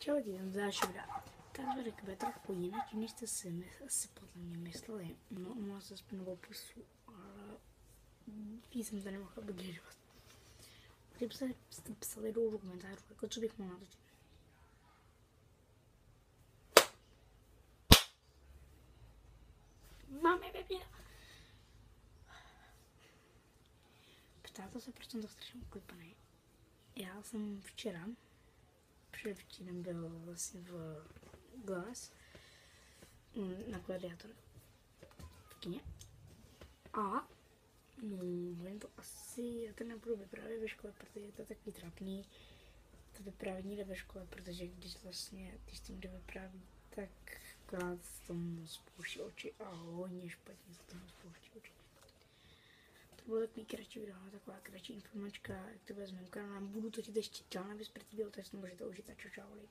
Čau, videa. Ten videa bude trochu jinak, než jste si, my- si podle mě mysleli. No, má se spinovou pusu, ale jsem to nemohla upgradeovat. Kdyby se jste psali do komentářů, jako co bych mohl natočit. Máme webina. Ptáte se, proč jsem tak strašně uklipaný. Já jsem včera, předevčírem byl vlastně v Glass mm, na gladiátor v kině. A mm, vím to asi, já to nebudu vyprávět ve škole, protože je to takový trapný, to vyprávění jde ve škole, protože když vlastně, když to někdo vypráví, tak akorát tomu spouští oči a hodně špatně se tomu spouští bylo takový kratší video, ale taková kratší informačka, jak to mým kanálem. Budu točit ještě dál, aby se líbilo, tak si můžete užít a čau, čau.